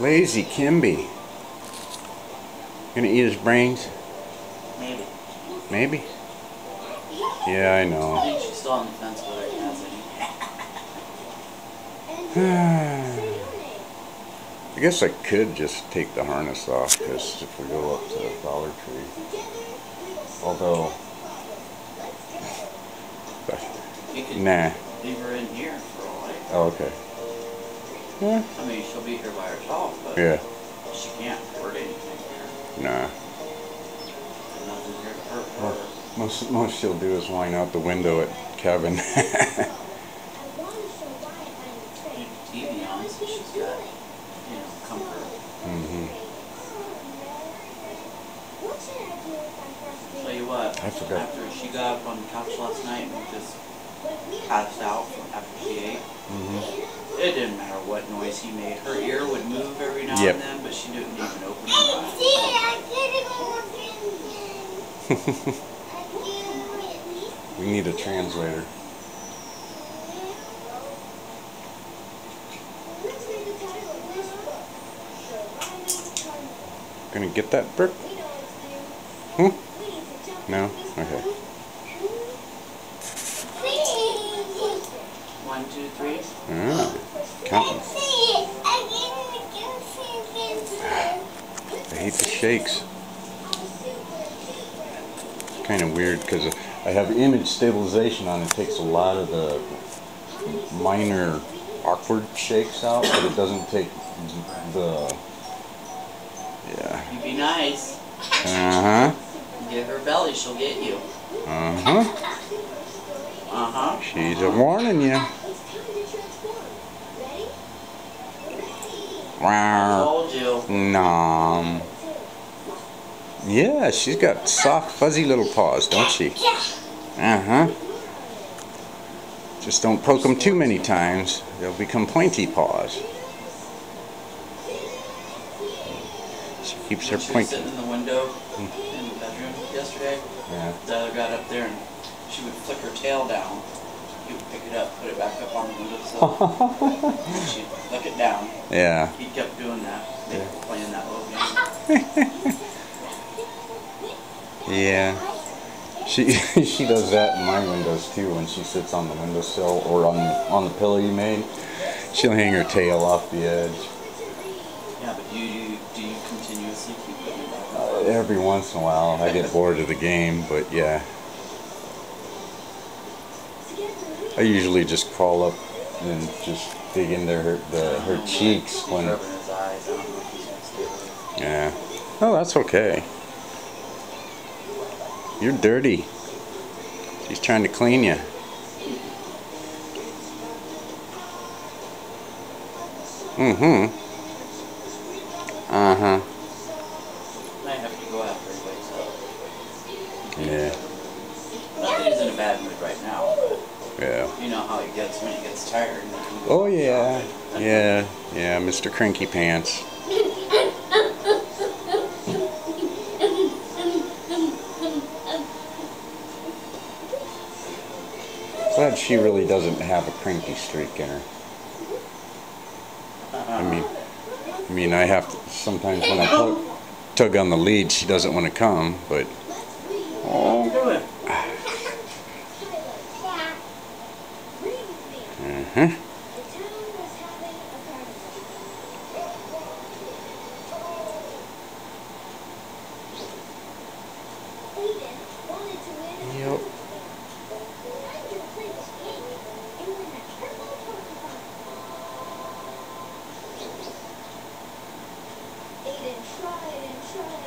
Lazy Kimbi. Gonna eat his brains? Maybe. Maybe? Yeah, I I know. think she's still on the fence whether he has any. I guess I could just take the harness off because if we go up to the Dollar Tree. Although, nah. leave her in here for all I Oh, okay. Yeah. I mean, she'll be here by herself, but Yeah. she can't hurt anything here. Nah. There's nothing here to hurt her. Most most she'll do is whine out the window at Kevin. Leave the TV on so she's got, you know, comfort. hmm Tell you what, I forgot. after she got up on the couch last night and just passed out from after she ate, hmm it didn't matter what noise he made. Her ear would move every now Yep. and then, but she didn't even open her eyes. we need a translator. Gonna get that brick? Hmm? No? Okay. One, two, three. Ah, counting. I hate the shakes. Kind of weird because I have image stabilization on. It takes a lot of the minor awkward shakes out, but it doesn't take the. Yeah. You be nice. Uh huh. Give her belly, she'll get you. Uh huh. Uh huh. She's a warning you. Wow. Told you. Nom. Yeah, she's got soft, fuzzy little paws, don't she? Uh huh. Just don't poke them too many times. They'll become pointy paws. She keeps her She was point. sitting in the window in the bedroom yesterday. Yeah. Tyler got up there and she would flick her tail down. He would pick it up, put it back up on the windowsill. she'd flick it down. Yeah. He kept doing that. They were playing that little game. Yeah. She she does that in my windows too when she sits on the windowsill or on on the pillow you made. She'll hang her tail off the edge. Yeah, but do you, do you continuously keep putting it back? Uh, every once in a while I get bored of the game, but yeah. I usually just crawl up and just dig into her the her cheeks when rubbing his eyes. I don't know if he's gonna stay awake. yeah. Oh, that's okay. You're dirty. She's trying to clean you. Mm-hmm. Uh-huh. Might have to go after he wakes. Yeah. He's in a bad mood right now, but Yeah. you know how he gets when he gets tired. and he can go Oh yeah. Yeah. Yeah, Mr. Cranky Pants. Glad she really doesn't have a cranky streak in her. I mean, I mean, I have to, sometimes when I tug, tug on the lead, she doesn't want to come, but What are you doing? Mm-hmm. Yep. Aiden tried and tried,